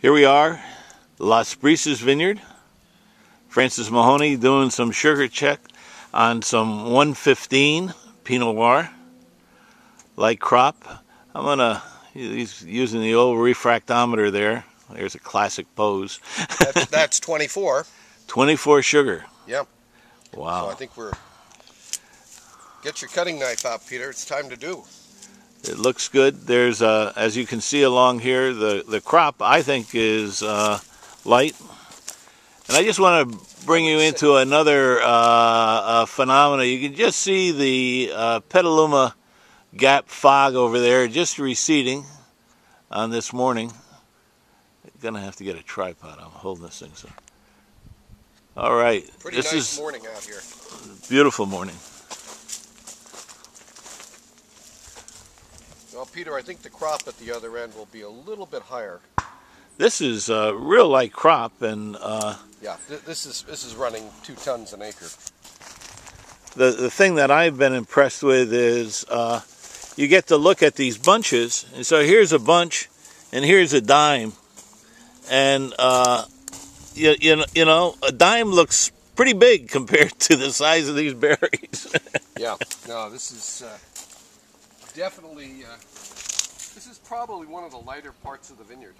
Here we are, Las Brisas Vineyard. Francis Mahoney doing some sugar check on some 115 Pinot Noir, light crop. I'm gonna, he's using the old refractometer there. There's a classic pose. That's, that's 24. 24 sugar. Yep. Wow. So I think we're. Get your cutting knife out, Peter. It's time to do. It looks good. There's, uh, as you can see along here, the, the crop I think is uh, light. And I just want to bring you into another uh, uh, phenomena. You can just see the uh, Petaluma Gap fog over there just receding on this morning. Gonna have to get a tripod. I'm holding this thing so. All right, Pretty this nice is morning out here. beautiful morning. Well, Peter, I think the crop at the other end will be a little bit higher. This is a real light crop, and uh, Yeah, th- this is this is running two tons an acre. the the thing that I've been impressed with is uh, you get to look at these bunches. And so here's a bunch, and here's a dime, and uh, you, you know you know a dime looks pretty big compared to the size of these berries. Yeah. No, this is uh, definitely, uh, this is probably one of the lighter parts of the vineyard.